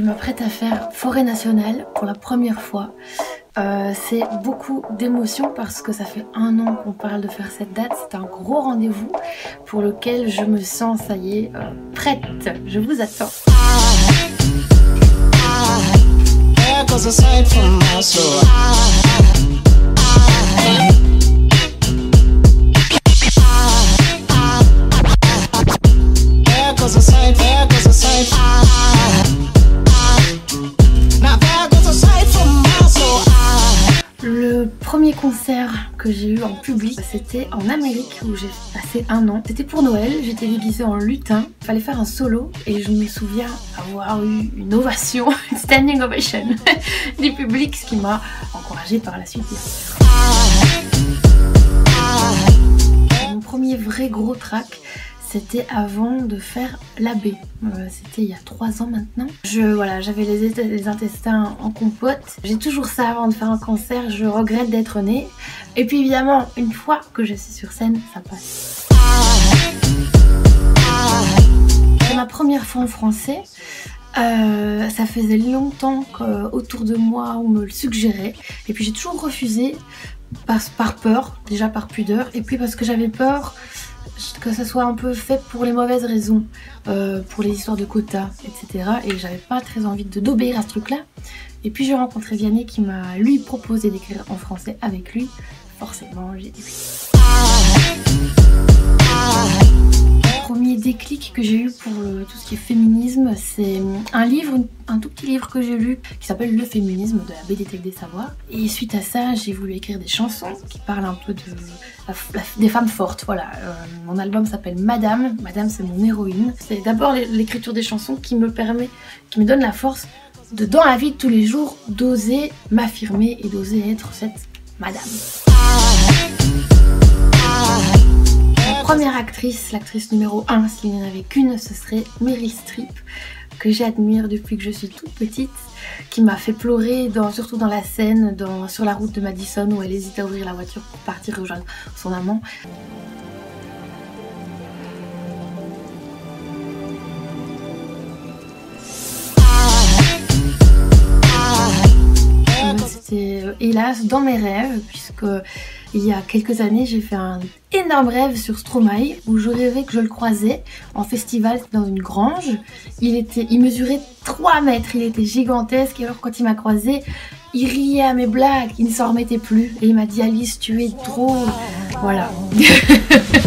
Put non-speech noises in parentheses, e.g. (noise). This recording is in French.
Je m'apprête à faire Forêt Nationale pour la première fois. Euh, c'est beaucoup d'émotions parce que ça fait un an qu'on parle de faire cette date. C'est un gros rendez-vous pour lequel je me sens, ça y est, euh, prête. Je vous attends. Le premier concert que j'ai eu en public, c'était en Amérique où j'ai passé un an. C'était pour Noël, j'étais déguisée en lutin. Fallait faire un solo et je me souviens avoir eu une ovation, (laughs) une standing ovation (laughs) du public, ce qui m'a encouragée par la suite. Mon premier vrai gros track, c'était avant de faire l'AB. Euh, c'était il y a trois ans maintenant. Je voilà, j'avais les, intestins en compote. J'ai toujours ça avant de faire un concert. Je regrette d'être née. Et puis évidemment, une fois que je suis sur scène, ça passe. C'est ma première fois en français. Euh, ça faisait longtemps qu'autour de moi on me le suggérait et puis j'ai toujours refusé par peur, déjà par pudeur et puis parce que j'avais peur que ça soit un peu fait pour les mauvaises raisons, euh, pour les histoires de quotas, etc. Et j'avais pas très envie de d'obéir à ce truc-là. Et puis j'ai rencontré Vianney qui m'a lui proposé d'écrire en français avec lui. Forcément, j'ai dit oui. Le premier déclic que j'ai eu pour euh, tout ce qui est féminisme, c'est un livre, un tout petit livre que j'ai lu qui s'appelle Le féminisme de la BD des Savoirs. Et suite à ça, j'ai voulu écrire des chansons qui parlent un peu de des femmes fortes. Voilà, euh, mon album s'appelle Madame. Madame, c'est mon héroïne. C'est d'abord l'écriture des chansons qui me permet, qui me donne la force de dans la vie de tous les jours d'oser m'affirmer et d'oser être cette Madame première actrice, l'actrice numéro 1, s'il n'y en avait qu'une, ce serait Meryl Streep, que j'admire depuis que je suis toute petite, qui m'a fait pleurer, dans, surtout dans la scène sur la route de Madison où elle hésite à ouvrir la voiture pour partir rejoindre son amant. C'était euh, hélas dans mes rêves, puisque il y a quelques années, j'ai fait un énorme rêve sur Stromae où je rêvais que je le croisais en festival dans une grange. Il, était, il mesurait 3 mètres, il était gigantesque et alors quand il m'a croisé, il riait à mes blagues, il ne s'en remettait plus et il m'a dit Alice, tu es drôle. Voilà. (laughs)